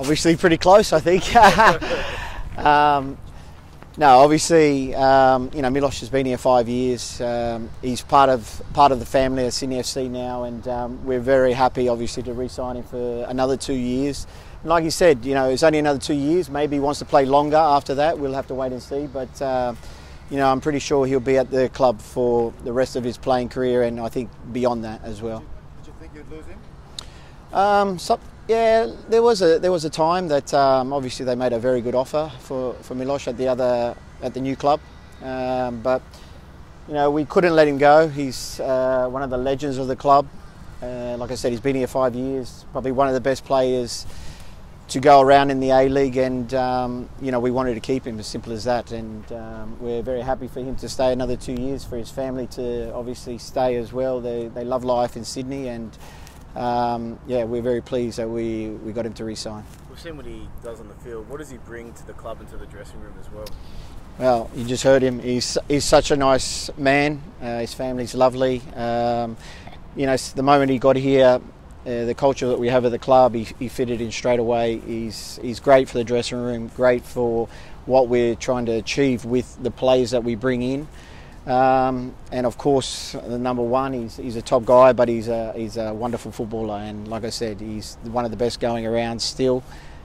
obviously pretty close, I think. um, no, obviously, um, you know, Milos has been here five years. Um, he's part of part of the family at Sydney FC now, and um, we're very happy, obviously, to re-sign him for another two years. And like you said, you know, it's only another two years. Maybe he wants to play longer after that. We'll have to wait and see. But uh, you know, I'm pretty sure he'll be at the club for the rest of his playing career, and I think beyond that as well. Did you think you'd lose him? Um, so, yeah, there was a there was a time that um, obviously they made a very good offer for, for Milos at the other at the new club, um, but you know we couldn't let him go. He's uh, one of the legends of the club. Uh, like I said, he's been here five years. Probably one of the best players to go around in the A League, and um, you know we wanted to keep him as simple as that. And um, we're very happy for him to stay another two years, for his family to obviously stay as well. They they love life in Sydney and um, yeah, we're very pleased that we, we got him to resign. We've seen what he does on the field. What does he bring to the club and to the dressing room as well? Well, you just heard him. He's, he's such a nice man. Uh, his family's lovely. Um, you know, the moment he got here, uh, the culture that we have at the club, he, he fitted in straight away. He's, he's great for the dressing room, great for what we're trying to achieve with the players that we bring in. Um, and of course, the number one, he's, he's a top guy, but he's a, he's a wonderful footballer. And like I said, he's one of the best going around still.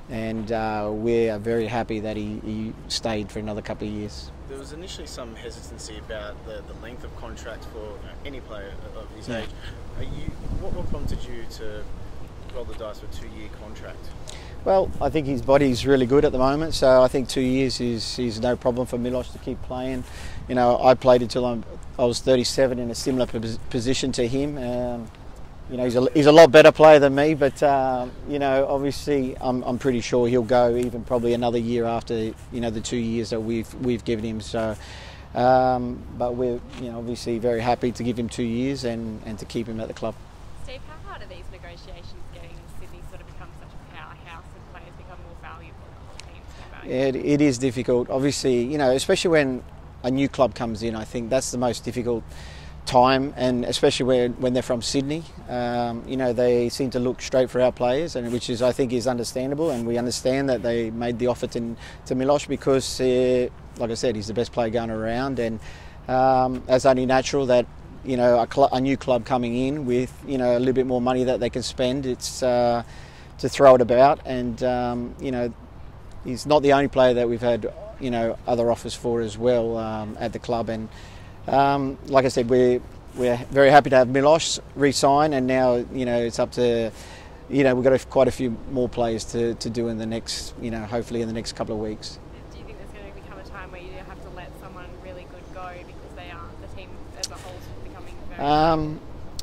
And uh, we're very happy that he, he, stayed for another couple of years. There was initially some hesitancy about the, the length of contract for any player of his yeah. age. You, what, what prompted you to roll the dice for a two-year contract? Well, I think his body's really good at the moment, so I think two years is, is no problem for Milos to keep playing. You know, I played until I'm, I was 37 in a similar position to him. Um, you know, he's a, he's a lot better player than me, but uh, you know, obviously, I'm, I'm pretty sure he'll go even probably another year after you know the two years that we've we've given him. So, um, but we're you know obviously very happy to give him two years and, and to keep him at the club. Steve, how hard are these negotiations getting Sydney sort of become such a powerhouse and players become more valuable? Yeah, it, it is difficult. Obviously, you know, especially when a new club comes in, I think that's the most difficult time, and especially when, when they're from Sydney. Um, you know, they seem to look straight for our players, and which is I think is understandable, and we understand that they made the offer to, to Milos because, uh, like I said, he's the best player going around, and um, only natural that you know a, cl- a, new club coming in with you know a little bit more money that they can spend. It's uh, to throw it about, and um, you know he's not the only player that we've had you know other offers for as well um, at the club. And um, like I said, we're we're very happy to have Milos re-sign, and now you know it's up to you know we've got a, quite a few more players to, to do in the next you know hopefully in the next couple of weeks. Do you think there's going to become a time where you have to let someone really good go because they are the team as a whole is becoming very um,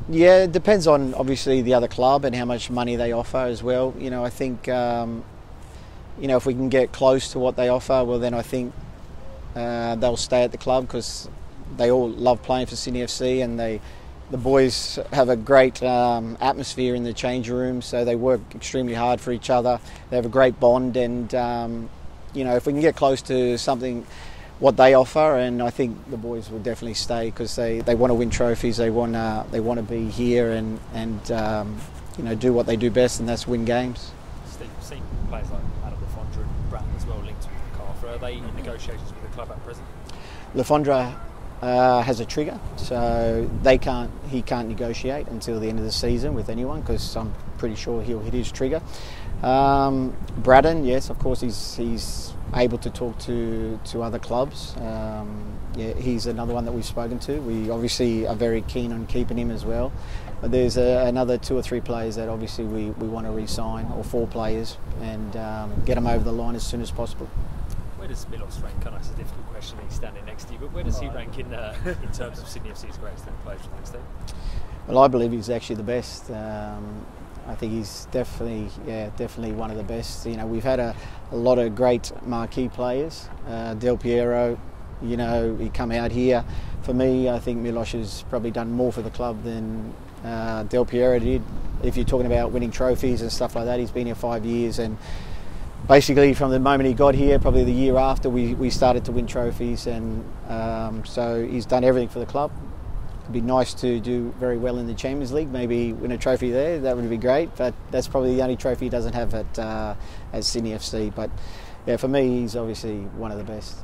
yeah, it depends on obviously the other club and how much money they offer as well. You know, I think um, you know, if we can get close to what they offer, well, then I think uh, they'll stay at the club because they all love playing for Sydney FC and they, the boys have a great um, atmosphere in the change room, so they work extremely hard for each other. They have a great bond, and um, you know, if we can get close to something what they offer, and I think the boys will definitely stay because they, they want to win trophies. They want uh, they want to be here and and um, you know do what they do best, and that's win games. Steve, seen players like are they in negotiations with the club at present? Le Fondre uh, has a trigger, so they can't. He can't negotiate until the end of the season with anyone because I'm pretty sure he'll hit his trigger. Um, Brattan, yes, of course, he's he's able to talk to to other clubs. Um, yeah, he's another one that we've spoken to. We obviously are very keen on keeping him as well. But there's a, another two or three players that obviously we, we want to re-sign, or four players, and um, get them over the line as soon as possible where does Milos rank? I know it's a difficult question. He's standing next to you, but where does he rank in uh, in terms of Sydney FC's greatest players for the next team? Well, I believe he's actually the best. Um, I think he's definitely, yeah, definitely one of the best. You know, we've had a, a lot of great marquee players. Uh, Del Piero, you know, he come out here. For me, I think Milos has probably done more for the club than uh, Del Piero did. If you're talking about winning trophies and stuff like that, he's been here five years and basically from the moment he got here, probably the year after, we, we started to win trophies, and um, so he's done everything for the club. It'd be nice to do very well in the Champions League, maybe win a trophy there. That would be great. But that's probably the only trophy he doesn't have at uh, at Sydney FC. But yeah, for me, he's obviously one of the best.